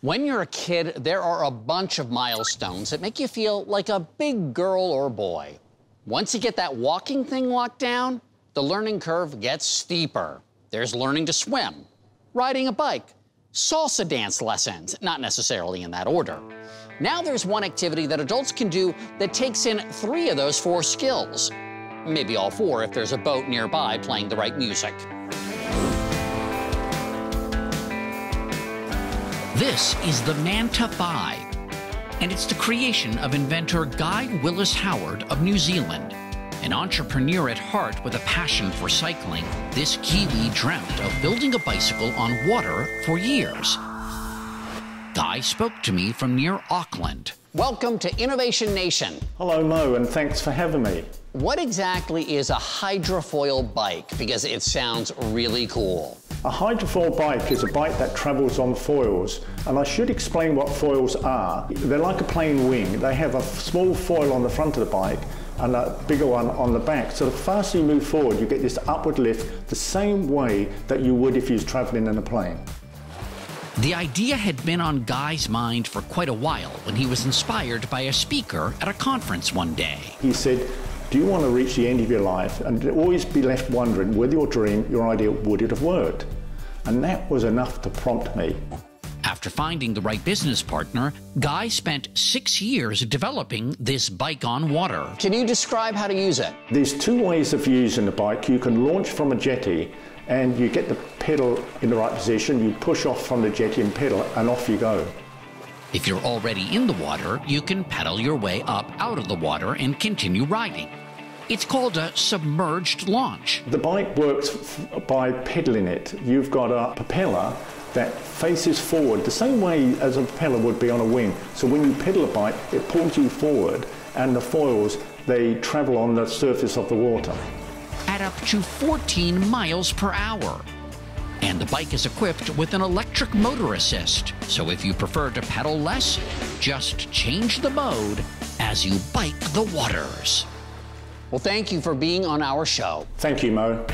When you're a kid, there are a bunch of milestones that make you feel like a big girl or boy. Once you get that walking thing locked down, the learning curve gets steeper. There's learning to swim, riding a bike, salsa dance lessons, not necessarily in that order. Now there's one activity that adults can do that takes in three of those four skills. Maybe all four if there's a boat nearby playing the right music. This is the Manta Bike, and it's the creation of inventor Guy Willis Howard of New Zealand. An entrepreneur at heart with a passion for cycling, this Kiwi dreamt of building a bicycle on water for years. Guy spoke to me from near Auckland. Welcome to Innovation Nation. Hello, Mo, and thanks for having me. What exactly is a hydrofoil bike? Because it sounds really cool. A hydrofoil bike is a bike that travels on foils, and I should explain what foils are. They're like a plane wing. They have a small foil on the front of the bike and a bigger one on the back. So the faster you move forward, you get this upward lift the same way that you would if you was traveling in a plane. The idea had been on Guy's mind for quite a while when he was inspired by a speaker at a conference one day. He said, do you want to reach the end of your life and always be left wondering whether your dream, your idea, would it have worked? And that was enough to prompt me. After finding the right business partner, Guy spent six years developing this bike on water. Can you describe how to use it? There's two ways of using the bike. You can launch from a jetty and you get the pedal in the right position, you push off from the jetty and pedal, and off you go. If you're already in the water, you can pedal your way up out of the water and continue riding. It's called a submerged launch. The bike works by pedaling it. You've got a propeller that faces forward the same way as a propeller would be on a wing. So when you pedal a bike, it pulls you forward and the foils, they travel on the surface of the water. At up to 14 miles per hour. And the bike is equipped with an electric motor assist. So if you prefer to pedal less, just change the mode as you bike the waters. Well, thank you for being on our show. Thank you, Mo.